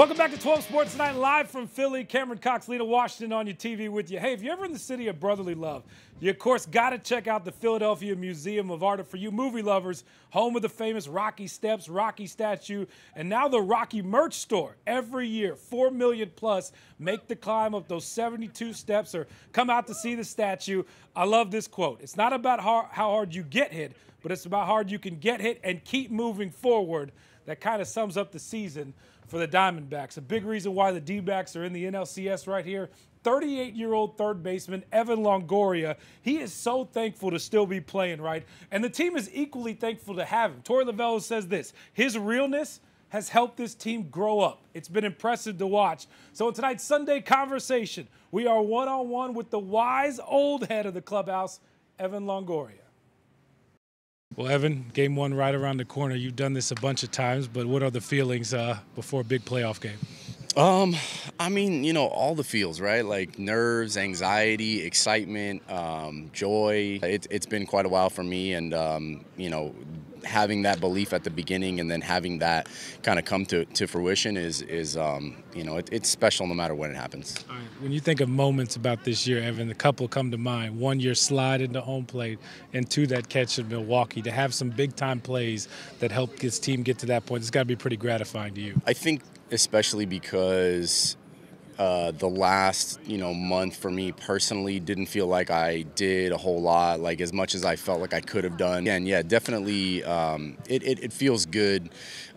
Welcome back to 12 Sports Tonight, live from Philly. Cameron Cox, Lina Washington on your TV with you. Hey, if you're ever in the city of brotherly love, you of course got to check out the Philadelphia Museum of Art for you movie lovers, home of the famous Rocky Steps, Rocky statue, and now the Rocky merch store. Every year, 4 million plus make the climb up those 72 steps or come out to see the statue. I love this quote. It's not about how hard you get hit, but it's about how hard you can get hit and keep moving forward. That kind of sums up the season for the Diamondbacks. A big reason why the D backs are in the NLCS right here. 38 year old third baseman Evan Longoria. He is so thankful to still be playing, right? And the team is equally thankful to have him. Torey Lovullo says this his realness has helped this team grow up. It's been impressive to watch. So, in tonight's Sunday conversation, we are one on one with the wise old head of the clubhouse, Evan Longoria. Well, Evan, game one right around the corner. You've done this a bunch of times, but what are the feelings uh, before a big playoff game? Um, I mean, you know, all the feels, right? Like nerves, anxiety, excitement, um, joy. It, has been quite a while for me, and um, you know, having that belief at the beginning and then having that kind of come to, to fruition is is um, you know it, it's special no matter when it happens. When you think of moments about this year, Evan, a couple come to mind. One, your slide into home plate, and two, that catch in Milwaukee. To have some big time plays that help his team get to that point, it's got to be pretty gratifying to you. I think especially because uh, the last you know month for me personally didn't feel like I did a whole lot like as much as I felt like I could have done. And yeah definitely um, it, it, it, feels good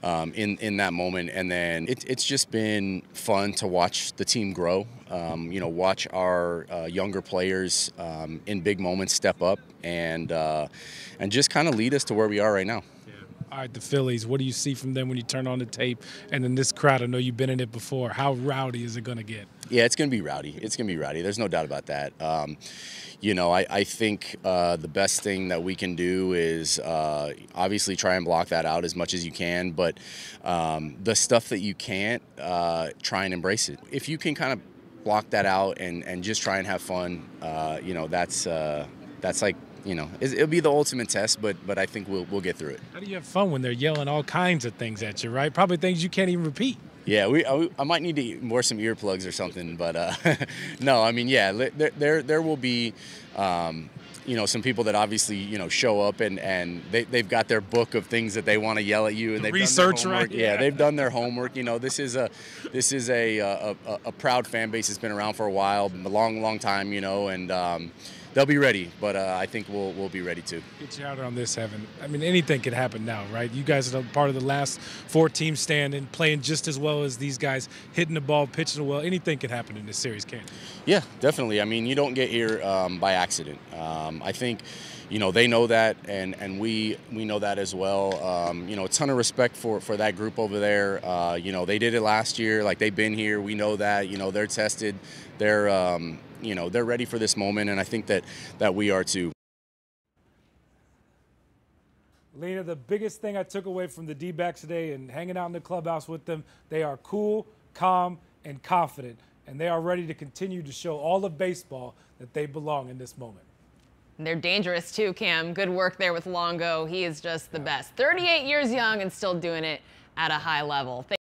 um, in in that moment. And then it, it's just been fun to watch the team grow um, you know watch our uh, younger players um, in big moments step up and uh, and just kind of lead us to where we are right now all right, the Phillies, what do you see from them when you turn on the tape? And then this crowd, I know you've been in it before. How rowdy is it going to get? Yeah, it's going to be rowdy. It's going to be rowdy. There's no doubt about that. Um, you know, I, I think uh, the best thing that we can do is uh, obviously try and block that out as much as you can, but um, the stuff that you can't, uh, try and embrace it. If you can kind of block that out and, and just try and have fun, uh, you know, that's, uh, that's like you know, it'll be the ultimate test, but but I think we'll we'll get through it. How do you have fun when they're yelling all kinds of things at you, right? Probably things you can't even repeat. Yeah, we I, I might need to wear some earplugs or something, but uh, no, I mean, yeah, there there there will be. Um, you know some people that obviously you know show up and and they, they've got their book of things that they want to yell at you and they research right yeah. yeah. they've done their homework you know this is a this is a a, a, a proud fan base that's been around for a while a long long time you know and um, they'll be ready, but uh, I think we'll we'll be ready too. Get you out on this, Evan. I mean, anything can happen now, right? You guys are part of the last four teams standing, playing just as well as these guys, hitting the ball, pitching well. Anything can happen in this series, can't? Yeah, definitely. I mean, you don't get here um, by accident. Um, I think you know they know that and and we we know that as well um, you know a ton of respect for for that group over there uh, you know they did it last year like they've been here we know that you know they're tested they're um, you know they're ready for this moment, and I think that that we are too. Lina, the biggest thing I took away from the D-backs today and hanging out in the clubhouse with them, they are cool, calm, and confident, and they are ready to continue to show all of baseball that they belong in this moment. They're dangerous too, Cam. Good work there with Longo. He is just the best. 38 years young and still doing it at a high level.